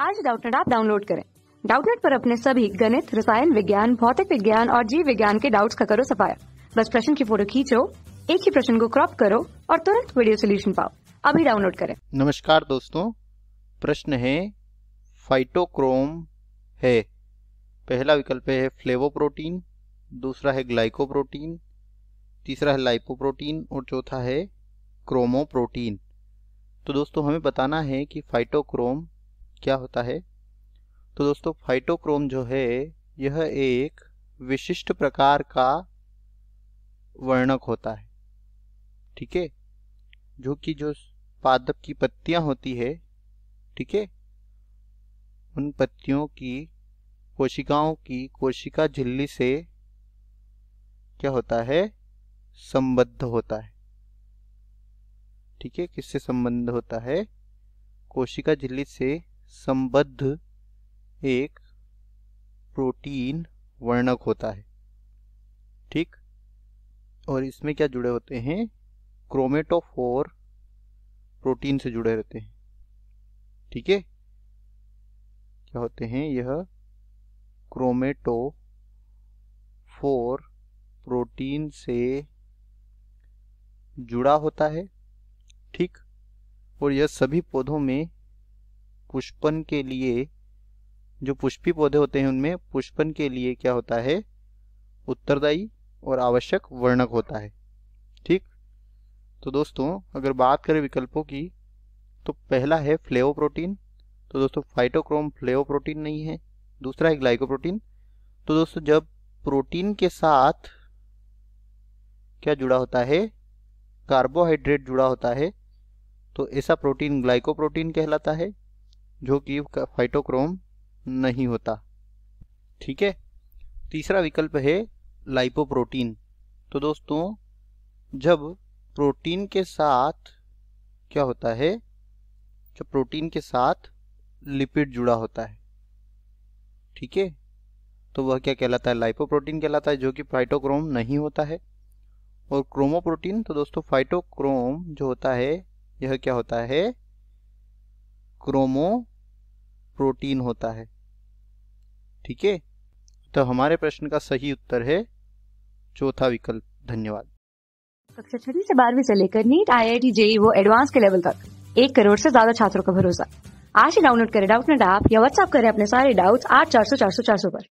आज Doubtnut app download करें। Doubtnut पर अपने सभी गणित, रसायन विज्ञान, भौतिक विज्ञान और जीव विज्ञान के डाउट्स का करो सफाया। बस प्रश्न की फ़ोटो खींचो, एक ही प्रश्न को क्रॉप करो और तुरंत वीडियो सोल्यूशन पाओ। अभी डाउनलोड करें। नमस्कार दोस्तों, प्रश्न है फाइटोक्रोम है। पहला विकल्प है फ्लेवोप्रोटीन दूसरा है ग्लाइकोप्रोटीन तीसरा है लाइपोप्रोटीन और चौथा है क्रोमोप्रोटीन तो दोस्तों, हमें बताना है कि फाइटोक्रोम क्या होता है? तो दोस्तों फाइटोक्रोम जो है, यह एक विशिष्ट प्रकार का वर्णक होता है। ठीक है? जो कि जो पादप की पत्तियाँ होती है, ठीक है? उन पत्तियों की कोशिकाओं की कोशिका झिल्ली से क्या होता है? संबद्ध होता है। ठीक है? किससे संबंध होता है? कोशिका झिल्ली से संबद्ध एक प्रोटीन वर्णक होता है, ठीक? और इसमें क्या जुड़े होते हैं? क्रोमेटोफोर प्रोटीन से जुड़े रहते हैं, ठीक है? क्या होते हैं? यह क्रोमेटो फोर प्रोटीन से जुड़ा होता है, ठीक? और यह सभी पौधों में पुष्पन के लिए, जो पुष्पी पौधे होते हैं उनमें, पुष्पन के लिए क्या होता है? उत्तरदायी और आवश्यक वर्णक होता है। ठीक? तो दोस्तों, अगर बात करें विकल्पों की तो पहला है फ्लेवोप्रोटीन। तो दोस्तों फाइटोक्रोम फ्लेवोप्रोटीन नहीं है। दूसरा है ग्लाइकोप्रोटीन तो दोस्तों, जब प्रोटीन के साथ क्या जुड़ा होता है? कार्बोहाइड्रेट जुड़ा होता है तो ऐसा प्रोटीन ग्लाइकोप्रोटीन कहलाता है। जो कि फाइटोक्रोम नहीं होता। ठीक है? तीसरा विकल्प है लाइपोप्रोटीन तो दोस्तों, जब प्रोटीन के साथ क्या होता है? जब प्रोटीन के साथ लिपिड जुड़ा होता है। ठीक है? तो वह क्या कहलाता है? लाइपोप्रोटीन कहलाता है, जो कि फाइटोक्रोम नहीं होता है। और क्रोमोप्रोटीन तो दोस्तों फाइटोक्रोम जो होता है, यह क्या होता है? क्रोमो प्रोटीन होता है। ठीक है? तो हमारे प्रश्न का सही उत्तर है, चौथा विकल्प। धन्यवाद। कक्षा छठी से बारहवीं से लेकर NEET I I T JEE वो एडवांस के लेवल तक। एक करोड़ से ज़्यादा छात्रों का भरोसा। आज ही डाउनलोड करें डाउट नेट ऐप या व्हाट्सएप करें अपने सारे डाउट्स आठ चार सौ चार सौ चार सौ पर।